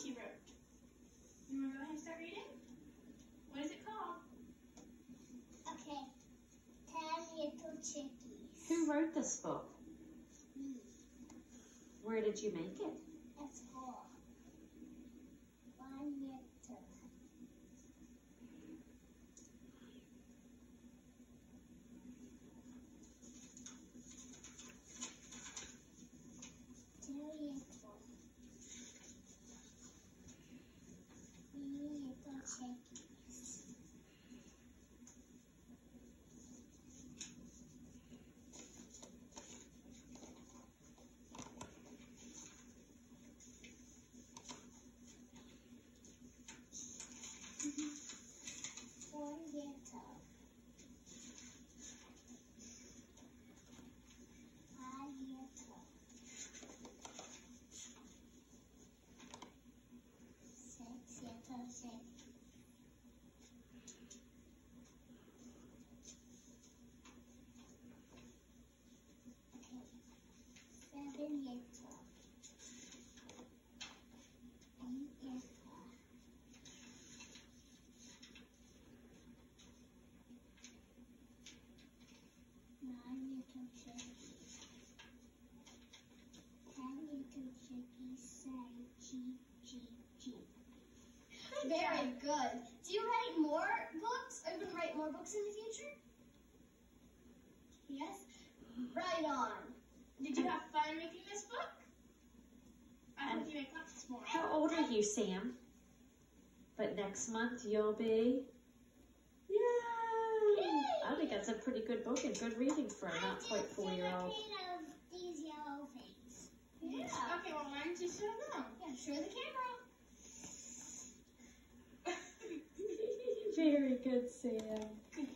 she wrote. You want to go ahead and start reading? What is it called? Okay. Ten little chickies. Who wrote this book? Me. Where did you make it? Little chickies. One little. Five little. Six little six. Okay. Very good. Do you write more books? Are you going to write more books in the future? Yes? Right on. Did you have fun making this book? I hope you make lots more. How old are you, Sam? But next month you'll be. Yay! I think that's a pretty good book and good reading for a not quite four year old. of these yellow things. Yeah. Okay, well, why don't you show them? Yeah, show the camera. Very good, Sam. Good